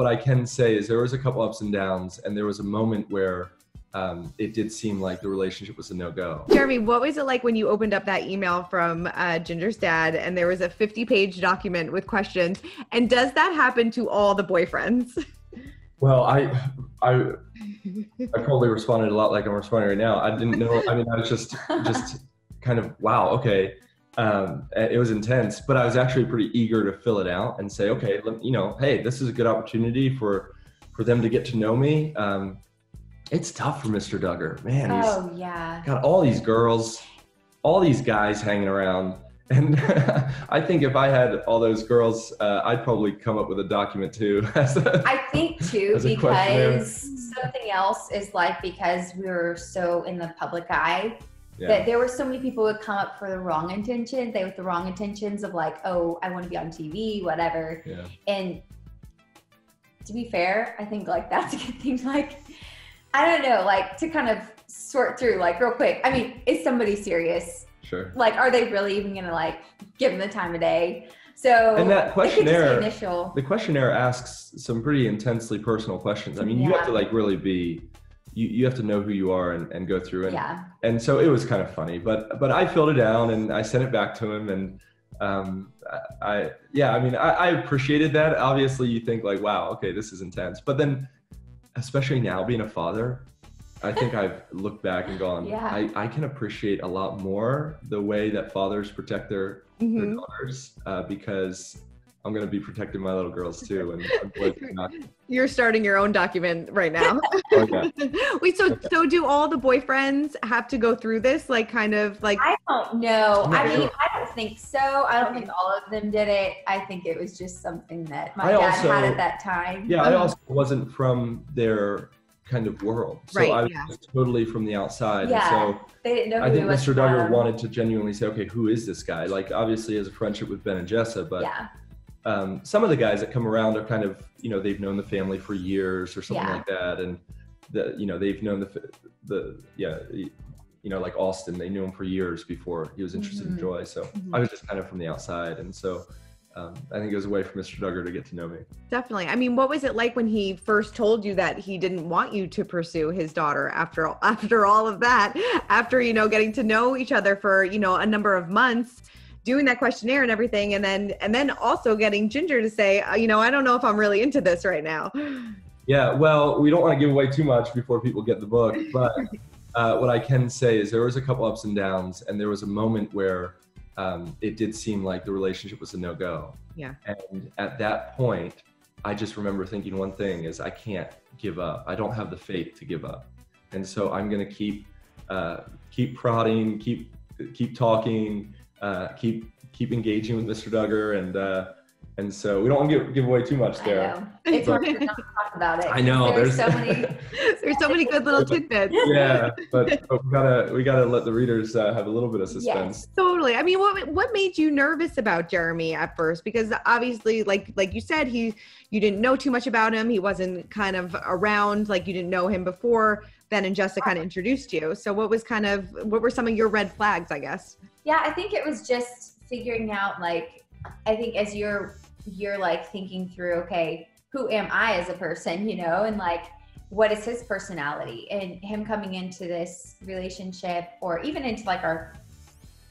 What I can say is there was a couple ups and downs, and there was a moment where um, it did seem like the relationship was a no go. Jeremy, what was it like when you opened up that email from uh, Jinger's dad and there was a 50 page document with questions? And does that happen to all the boyfriends? Well, I, I, I probably responded a lot like I'm responding right now. I didn't know. I mean, I was just, just kind of wow. Okay, um, it was intense, but I was actually pretty eager to fill it out and say, okay, let, you know, hey, this is a good opportunity for, for them to get to know me. Um, it's tough for Mr. Duggar, man. oh yeah. Got all these girls, all these guys hanging around. And I think if I had all those girls, uh, I'd probably come up with a document too. I think too, because something else is like because we were so in the public eye yeah. that there were so many people who would come up for the wrong intentions. They with the wrong intentions of like, oh, I want to be on TV, whatever. yeah. And to be fair, I think like that's a good thing. Like, I don't know, like to kind of sort through like real quick. I mean, is somebody serious? Sure. Like, are they really even gonna like give them the time of day? So And that it could just be questionnaire- initial. The questionnaire asks some pretty intensely personal questions. I mean, you have to like really be, you, you have to know who you are and, and go through it. Yeah. and so it was kind of funny but but i filled it out and i sent it back to him and um i, I yeah i mean I, I appreciated that obviously you think like wow okay this is intense but then especially now being a father i think i've looked back and gone Yeah. I, I can appreciate a lot more the way that fathers protect their, their Mhm. daughters uh, because i'm going to be protecting my little girls too and and boys are not You're starting your own document right now. oh, yeah. Wait, so so do all the boyfriends have to go through this? Like kind of like I don't know. I'm I mean, sure. I don't think so. I don't think all of them did it. I think it was just something that my I dad also- had at that time. Yeah, I Um, also wasn't from their kind of world. So Right, I was yeah. totally from the outside. Yeah. And so They didn't know I think Mr. Duggar wanted to genuinely say, okay, who is this guy? Like, obviously, as a friendship with Ben and Jessa, but yeah. Um, some of the guys that come around are kind of, you know, they've known the family for years or something Yeah. like that. And, the, you know, they've known the, the, yeah, you know, like Austin, they knew him for years before he was interested in Mhm. Joy. So Mhm. I was just kind of from the outside. And so um, I think it was a way for Mr. Duggar to get to know me. definitely. I mean, what was it like when he first told you that he didn't want you to pursue his daughter after all, after all of that? After, you know, getting to know each other for, you know, a number of months, doing that questionnaire and everything and then and then also getting Jinger to say, uh, you know, I don't know if I'm really into this right now. Yeah, well, we don't want to give away too much before people get the book, but uh, what I can say is there was a couple ups and downs, and there was a moment where um, it did seem like the relationship was a no go. Yeah. And at that point, I just remember thinking one thing is I can't give up. I don't have the faith to give up, and so I'm gonna keep uh, keep prodding, keep keep talking, uh, keep keep engaging with Mr. Duggar, and uh, and so we don't want to give, give away too much I there. know. It's hard to not talk about it. I know, There's, there's- so many. There's so many good little tidbits. yeah, but, but we gotta we gotta let the readers uh, have a little bit of suspense. Totally. I mean, what what made you nervous about Jeremy at first? Because obviously, like like you said, he you didn't know too much about him. He wasn't kind of around. Like you didn't know him before. Ben and Jessica kind of introduced you. So what was kind of what were some of your red flags? I guess. Yeah, I think it was just figuring out like I think as you're you're like thinking through, okay, who am I as a person, you know, and like what is his personality and him coming into this relationship or even into like our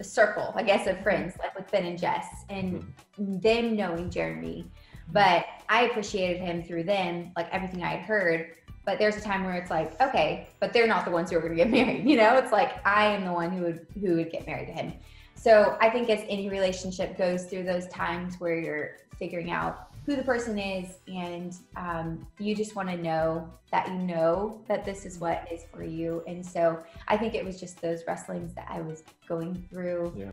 circle, I guess, of friends, like with Ben and Jess and them knowing Jeremy. But I appreciated him through them, like everything I had heard. But there's a time where it's like, okay, but they're not the ones who are going to get married. You know, it's like I am the one who would who would get married to him. So I think as any relationship goes through those times where you're figuring out who the person is and um, you just want to know that you know that this is what is for you. And so I think it was just those wrestlings that I was going through Yeah.